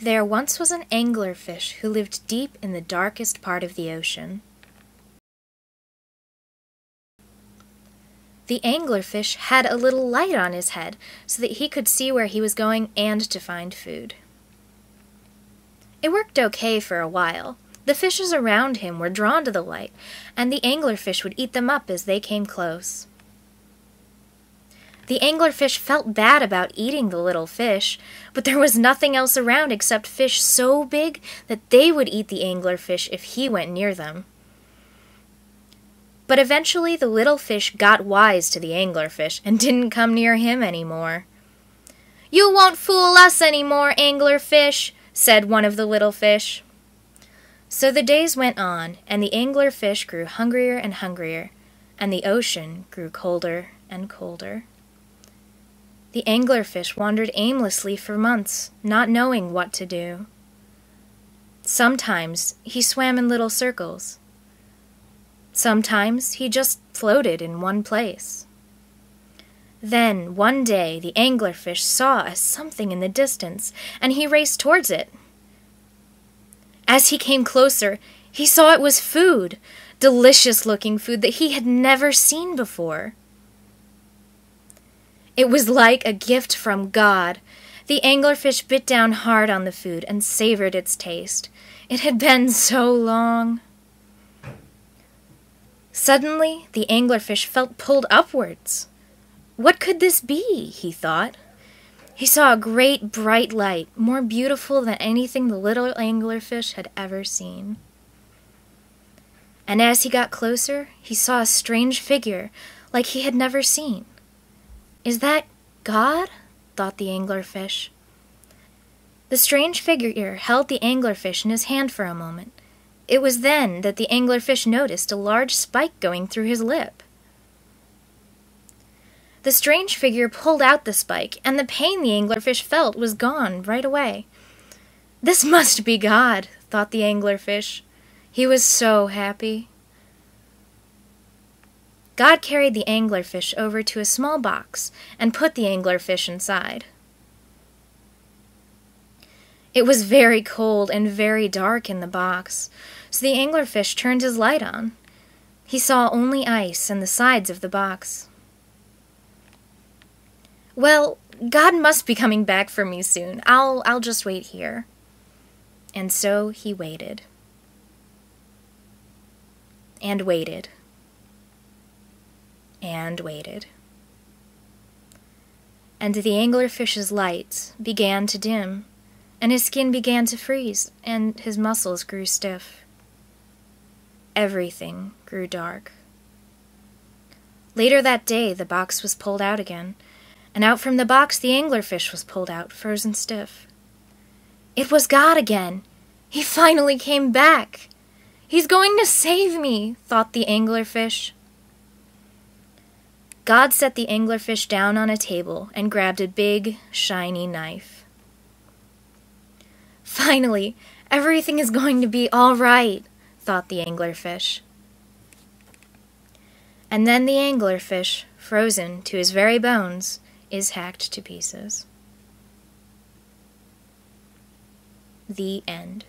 There once was an anglerfish who lived deep in the darkest part of the ocean. The anglerfish had a little light on his head so that he could see where he was going and to find food. It worked okay for a while. The fishes around him were drawn to the light, and the anglerfish would eat them up as they came close. The anglerfish felt bad about eating the little fish, but there was nothing else around except fish so big that they would eat the anglerfish if he went near them. But eventually the little fish got wise to the anglerfish and didn't come near him any more. You won't fool us any more, anglerfish, said one of the little fish. So the days went on, and the anglerfish grew hungrier and hungrier, and the ocean grew colder and colder. The anglerfish wandered aimlessly for months, not knowing what to do. Sometimes he swam in little circles. Sometimes he just floated in one place. Then, one day, the anglerfish saw a something in the distance, and he raced towards it. As he came closer, he saw it was food, delicious looking food that he had never seen before. It was like a gift from God. The anglerfish bit down hard on the food and savored its taste. It had been so long. Suddenly, the anglerfish felt pulled upwards. What could this be? he thought. He saw a great bright light, more beautiful than anything the little anglerfish had ever seen. And as he got closer, he saw a strange figure like he had never seen. Is that God? thought the anglerfish. The strange figure held the anglerfish in his hand for a moment. It was then that the anglerfish noticed a large spike going through his lip. The strange figure pulled out the spike, and the pain the anglerfish felt was gone right away. This must be God, thought the anglerfish. He was so happy. God carried the anglerfish over to a small box and put the anglerfish inside. It was very cold and very dark in the box, so the anglerfish turned his light on. He saw only ice and the sides of the box. Well, God must be coming back for me soon. I'll I'll just wait here. And so he waited. And waited and waited. And the anglerfish's lights began to dim, and his skin began to freeze, and his muscles grew stiff. Everything grew dark. Later that day, the box was pulled out again, and out from the box the anglerfish was pulled out, frozen stiff. It was God again! He finally came back! He's going to save me, thought the anglerfish. God set the anglerfish down on a table and grabbed a big, shiny knife. Finally, everything is going to be all right, thought the anglerfish. And then the anglerfish, frozen to his very bones, is hacked to pieces. The end.